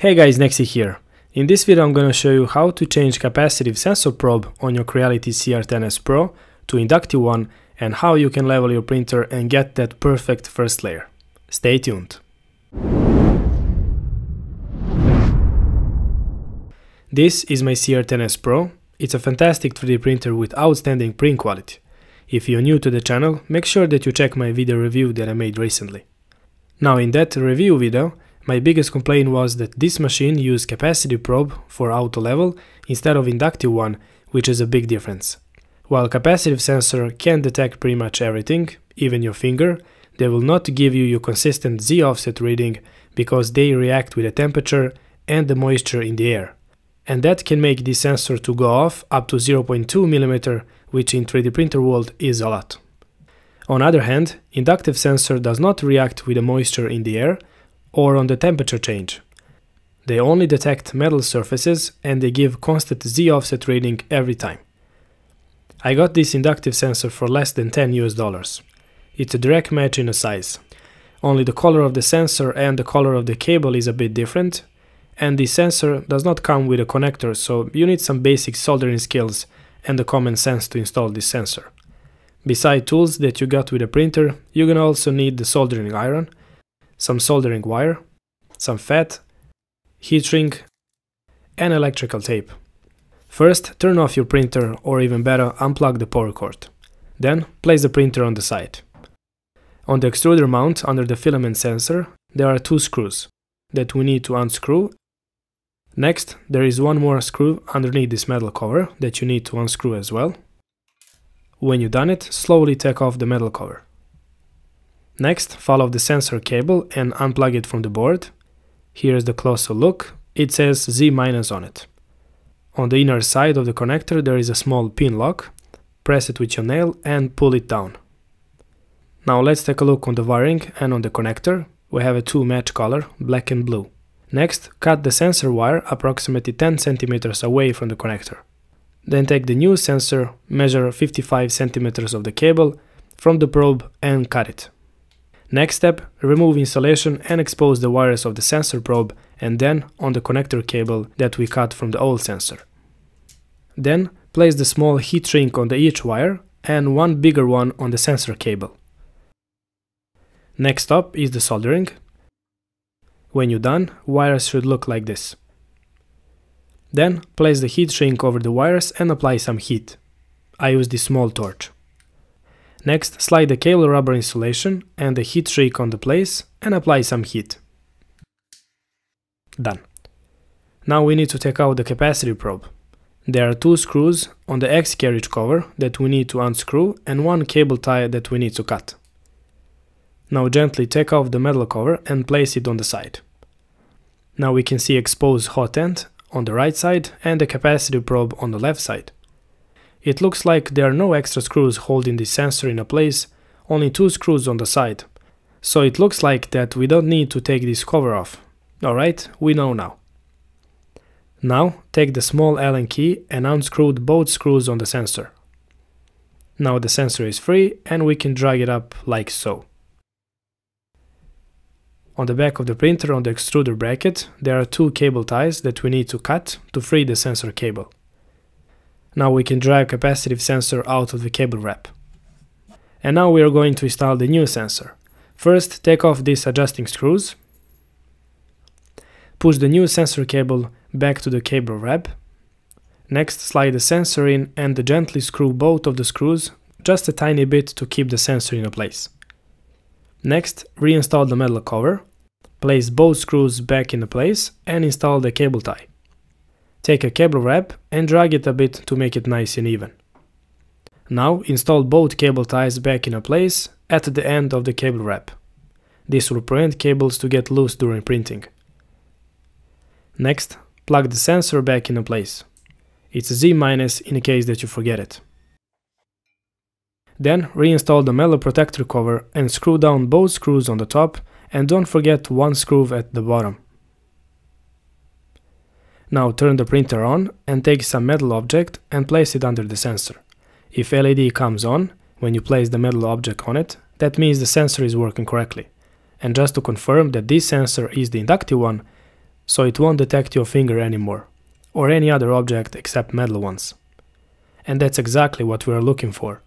Hey guys, Nexi here. In this video I'm gonna show you how to change capacitive sensor probe on your Creality CR10S Pro to inductive one and how you can level your printer and get that perfect first layer. Stay tuned. This is my CR10S Pro. It's a fantastic 3D printer with outstanding print quality. If you're new to the channel, make sure that you check my video review that I made recently. Now in that review video, my biggest complaint was that this machine used capacity probe for auto level instead of inductive one, which is a big difference. While capacitive sensor can detect pretty much everything, even your finger, they will not give you your consistent Z offset reading because they react with the temperature and the moisture in the air. And that can make this sensor to go off up to 0.2 mm, which in 3D printer world is a lot. On other hand, inductive sensor does not react with the moisture in the air or on the temperature change. They only detect metal surfaces and they give constant Z offset reading every time. I got this inductive sensor for less than 10 US dollars. It's a direct match in a size. Only the color of the sensor and the color of the cable is a bit different, and the sensor does not come with a connector, so you need some basic soldering skills and the common sense to install this sensor. Beside tools that you got with a printer, you're gonna also need the soldering iron, some soldering wire, some fat, heat shrink, and electrical tape. First, turn off your printer or even better, unplug the power cord. Then, place the printer on the side. On the extruder mount under the filament sensor, there are two screws that we need to unscrew. Next, there is one more screw underneath this metal cover that you need to unscrew as well. When you've done it, slowly take off the metal cover. Next, follow the sensor cable and unplug it from the board. Here's the closer look. It says Z- minus on it. On the inner side of the connector there is a small pin lock. Press it with your nail and pull it down. Now let's take a look on the wiring and on the connector. We have a two match color, black and blue. Next, cut the sensor wire approximately 10 cm away from the connector. Then take the new sensor, measure 55 cm of the cable from the probe and cut it. Next step, remove insulation and expose the wires of the sensor probe and then on the connector cable that we cut from the old sensor. Then place the small heat shrink on the each wire and one bigger one on the sensor cable. Next up is the soldering. When you're done, wires should look like this. Then place the heat shrink over the wires and apply some heat. I use this small torch. Next, slide the cable rubber insulation and the heat shrink on the place and apply some heat. Done. Now we need to take out the capacitive probe. There are two screws on the X carriage cover that we need to unscrew and one cable tie that we need to cut. Now gently take off the metal cover and place it on the side. Now we can see exposed hot end on the right side and the capacitive probe on the left side. It looks like there are no extra screws holding the sensor in a place, only two screws on the side. So it looks like that we don't need to take this cover off. Alright, we know now. Now take the small Allen key and unscrew both screws on the sensor. Now the sensor is free and we can drag it up like so. On the back of the printer on the extruder bracket there are two cable ties that we need to cut to free the sensor cable. Now we can drag capacitive sensor out of the cable wrap. And now we are going to install the new sensor. First take off these adjusting screws. Push the new sensor cable back to the cable wrap. Next slide the sensor in and gently screw both of the screws just a tiny bit to keep the sensor in place. Next reinstall the metal cover. Place both screws back in place and install the cable tie. Take a cable wrap and drag it a bit to make it nice and even. Now install both cable ties back in a place at the end of the cable wrap. This will prevent cables to get loose during printing. Next, plug the sensor back in a place. It's Z- minus in case that you forget it. Then reinstall the metal protector cover and screw down both screws on the top and don't forget one screw at the bottom. Now turn the printer on and take some metal object and place it under the sensor. If LED comes on when you place the metal object on it, that means the sensor is working correctly. And just to confirm that this sensor is the inductive one, so it won't detect your finger anymore, or any other object except metal ones. And that's exactly what we are looking for.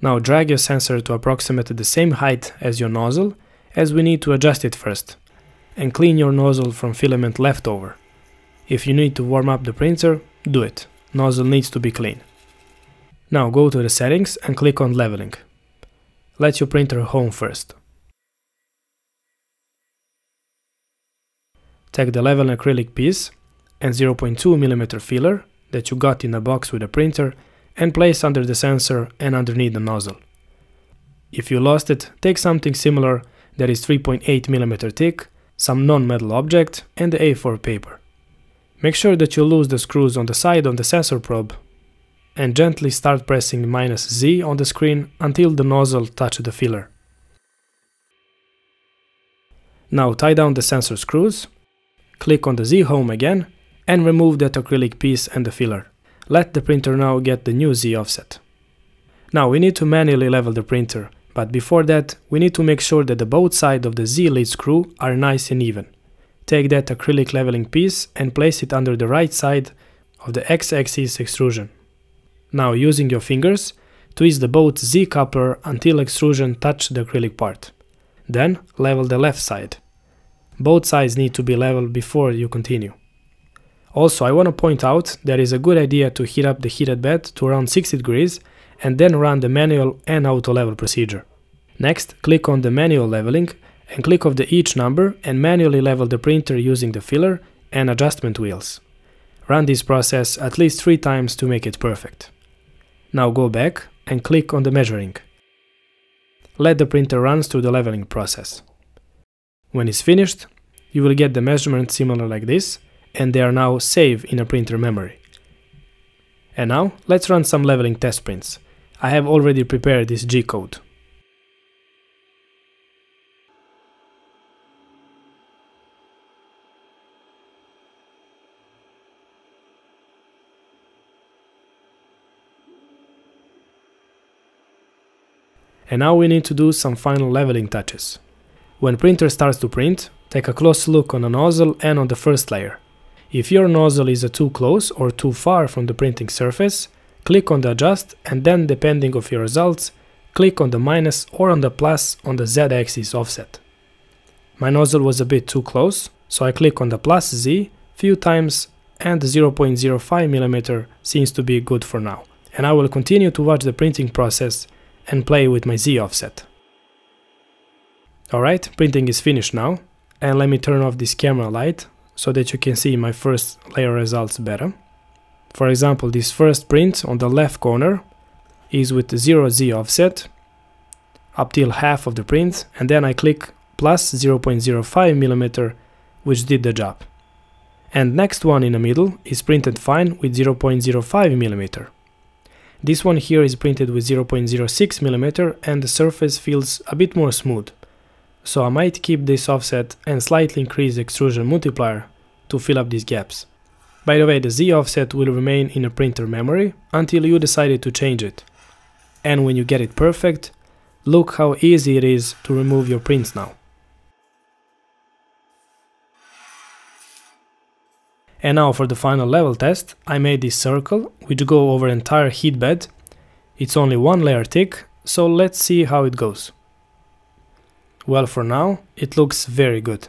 Now drag your sensor to approximately the same height as your nozzle, as we need to adjust it first, and clean your nozzle from filament leftover. If you need to warm up the printer, do it, nozzle needs to be clean. Now go to the settings and click on leveling. Let your printer home first. Take the level acrylic piece and 0.2mm filler that you got in a box with a printer and place under the sensor and underneath the nozzle. If you lost it, take something similar that is 3.8mm thick, some non-metal object and the A4 paper. Make sure that you lose the screws on the side of the sensor probe and gently start pressing minus Z on the screen until the nozzle touches the filler. Now tie down the sensor screws, click on the Z home again and remove that acrylic piece and the filler. Let the printer now get the new Z offset. Now we need to manually level the printer, but before that we need to make sure that the both sides of the Z lead screw are nice and even. Take that acrylic leveling piece and place it under the right side of the X-axis extrusion. Now using your fingers, twist the both Z coupler until extrusion touch the acrylic part. Then level the left side. Both sides need to be leveled before you continue. Also, I want to point out that it is a good idea to heat up the heated bed to around 60 degrees and then run the manual and auto level procedure. Next, click on the manual leveling and click off the each number and manually level the printer using the filler and adjustment wheels. Run this process at least 3 times to make it perfect. Now go back and click on the measuring. Let the printer run through the leveling process. When it's finished, you will get the measurement similar like this and they are now saved in a printer memory. And now let's run some leveling test prints. I have already prepared this G-code. And now we need to do some final leveling touches. When printer starts to print, take a close look on the nozzle and on the first layer. If your nozzle is uh, too close or too far from the printing surface, click on the adjust and then depending of your results, click on the minus or on the plus on the z-axis offset. My nozzle was a bit too close, so I click on the plus z few times and 0.05mm seems to be good for now. And I will continue to watch the printing process and play with my z offset. Alright, printing is finished now, and let me turn off this camera light so that you can see my first layer results better. For example, this first print on the left corner is with 0z offset up till half of the print and then I click plus 0.05 millimeter which did the job. And next one in the middle is printed fine with 0.05 millimeter. This one here is printed with 0.06 millimeter and the surface feels a bit more smooth so I might keep this offset and slightly increase the extrusion multiplier to fill up these gaps. By the way, the Z offset will remain in a printer memory until you decided to change it. And when you get it perfect, look how easy it is to remove your prints now. And now for the final level test, I made this circle, which go over entire heat bed. It's only one layer thick, so let's see how it goes. Well, for now, it looks very good.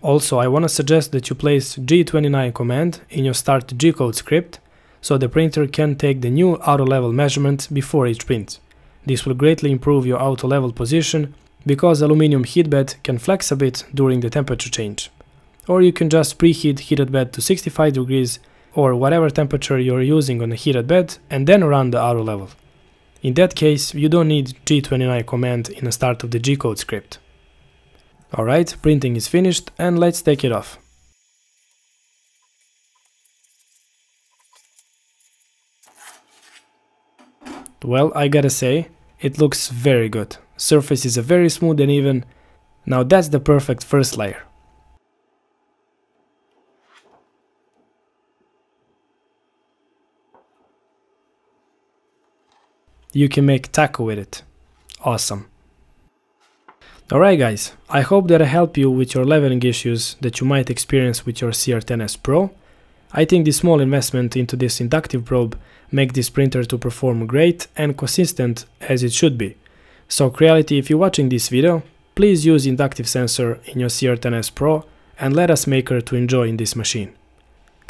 Also, I want to suggest that you place G29 command in your start G-code script, so the printer can take the new auto level measurement before each print. This will greatly improve your auto level position, because aluminum heat bed can flex a bit during the temperature change. Or you can just preheat heated bed to 65 degrees or whatever temperature you're using on a heated bed and then run the auto level. In that case, you don't need G29 command in the start of the G-code script. Alright, printing is finished and let's take it off. Well, I gotta say, it looks very good. Surface is a very smooth and even. Now that's the perfect first layer. You can make taco with it. Awesome. Alright guys, I hope that I help you with your leveling issues that you might experience with your CR10S Pro. I think this small investment into this inductive probe make this printer to perform great and consistent as it should be. So Creality, if you're watching this video, please use inductive sensor in your CR10S Pro and let us make her to enjoy in this machine.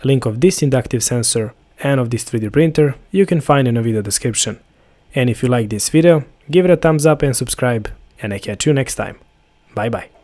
Link of this inductive sensor and of this 3D printer you can find in the video description. And if you like this video, give it a thumbs up and subscribe, and I catch you next time. Bye bye.